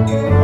Música